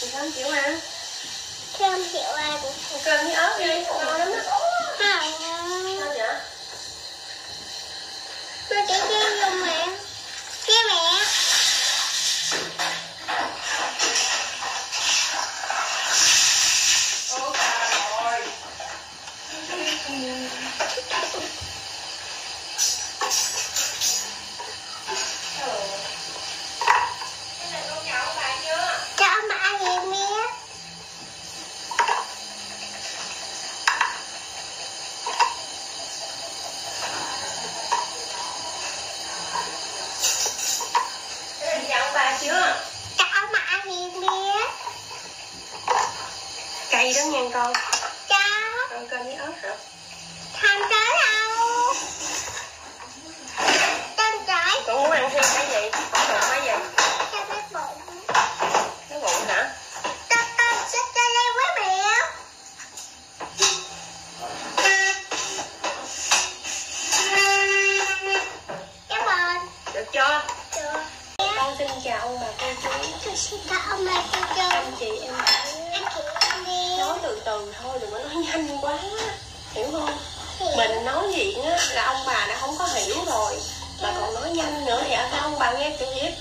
chịu không chịu ăn Cơm chịu ăn cơm với ớt đi ngon lắm á Không sao vậy Tôi chỉ kêu dùng mẹ Cây đó nha con Cho Ăn cơm với ớt hả? Không tới đâu Tên trái Con muốn ăn thêm cái gì? Con nhanh quá Hiểu không? Mình nói chuyện á, là ông bà đã không có hiểu rồi. Mà còn nói nhanh nữa thì sao ông bà nghe biết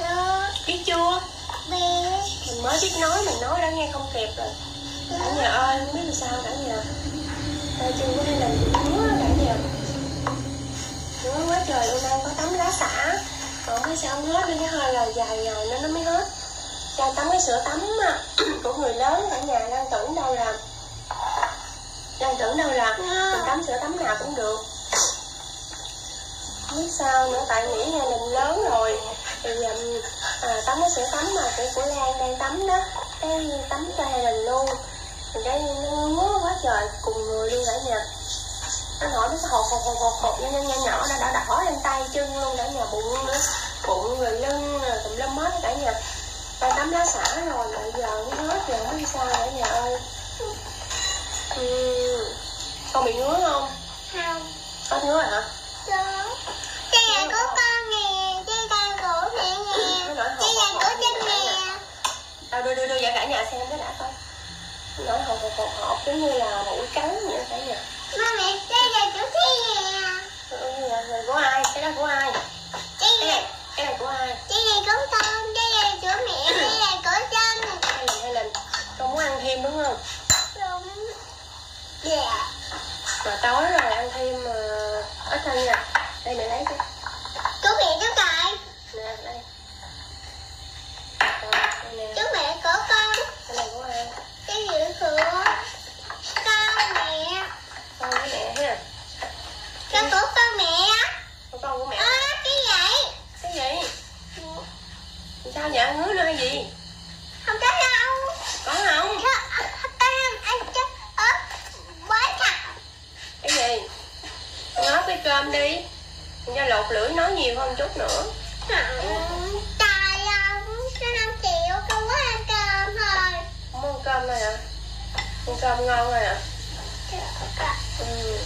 Được Biết chưa? Mình mới biết nói, mình nói đã nghe không kịp rồi. Cả nhà ơi, không biết làm sao cả nhà. Tay chân của hay là bị ngứa cả nhà. Ngứa quá trời luôn đang có tắm lá xả. Còn cái sao không hết cái hơi là dài ngày nên nó mới hết. Đang tắm cái sữa tắm của người lớn cả nhà đang tưởng đâu là Đang tưởng đâu là mình tắm sữa tắm nào cũng được. Biết sao nữa tại nghĩ nhà mình lớn rồi. Thì um, à, tắm cái sữa tắm mà của của Lan đang tắm đó. Cái tắm cho gia đình luôn. Thì cái nó ngứa quá trời cùng người luôn cả nhà. Nó nổi cái hột hột hột hột hột nhỏ nhỏ nhỏ nó đã đỏ lên tay chân luôn cả nhà bụng nữa. Bụng rồi lưng rồi tùm lum hết cả nhà. Đang tắm lá xả rồi bây giờ nó hết rồi không sao cả nhà ơi. Ừ. con bị ngứa không? Không. Có ngứa hả? Được Cái này của con nè Cái này của mẹ nè. Này hột của Trinh nè. Đâu đưa đưa đưa ra cả nhà xem cái đã coi. Nó nổi hột hột hột hột giống như là mũi cắn vậy cả nhà. Má mẹ Cái này của Thi nè. Ừ, của ai? Cái đó của ai? Cái Cái này này, cái này của ai? Cái này của con Cái này của mẹ Cái này của Trinh Hai lần hai lần Con muốn ăn thêm đúng không? Đúng Dạ Mà tối rồi ăn thêm uh, ít thôi nha. Đây mẹ lấy cho. Của mẹ chú cài Nè đây. Chú mẹ của con. Cái này của ai? Cái gì của Con mẹ. Con với mẹ ha. Cái của con mẹ. Á Của con của mẹ. Á cái vậy Cái gì? Sao vậy? Ngứa nữa hay gì? Không có đâu Có không? Không Anh anh chứ ớt Bói thật Cái gì? Ớt với cơm đi cho lột lưỡi nói nhiều hơn chút nữa Không, Trời ơi, nó không chịu, con muốn ăn cơm thôi. Không ăn cơm thôi hả? Ăn cơm ngon rồi hả? Ừ.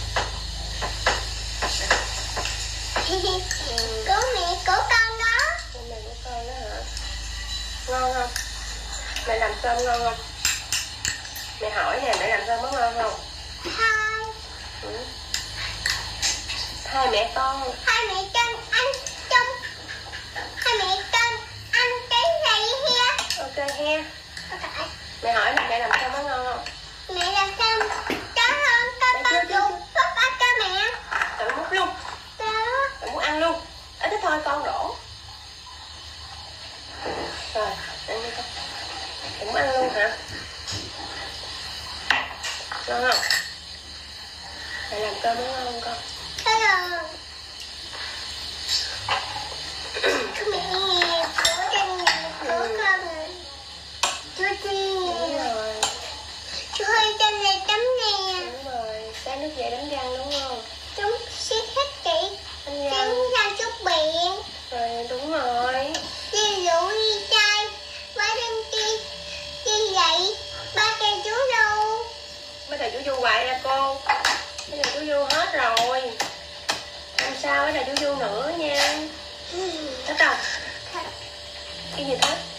Của mẹ, của con đó. Con này của con đó hả? Ngon không? Mẹ làm cơm ngon không? Mẹ hỏi nè, mẹ làm cơm có ngon không? Thôi, Ừ. Hai mẹ con hai mẹ con ăn chung. Hai mẹ con ăn cái này ha. Ok he Ok, Mẹ hỏi mẹ làm cơm có ngon không? Mẹ làm cơm có Mẹ chưa, bao dùng phút ăn cho mẹ. Tự múc luôn Đó. Tự muốn ăn luôn Ít ít thôi con đổ Rồi, ăn đi con Tự muốn ăn luôn hả? Ngon không? Mẹ làm cơm có ngon không con? Chú này nè. Nước đánh răng đúng không? Chúng hết Chúng ra chút biển Rồi, đúng rồi chai vậy Ba cây đâu Mấy thầy chú Du hoài nè cô bây thầy chú Du hết rồi sao, mấy thầy chú Du nữa nha Thích không? Cái gì thích?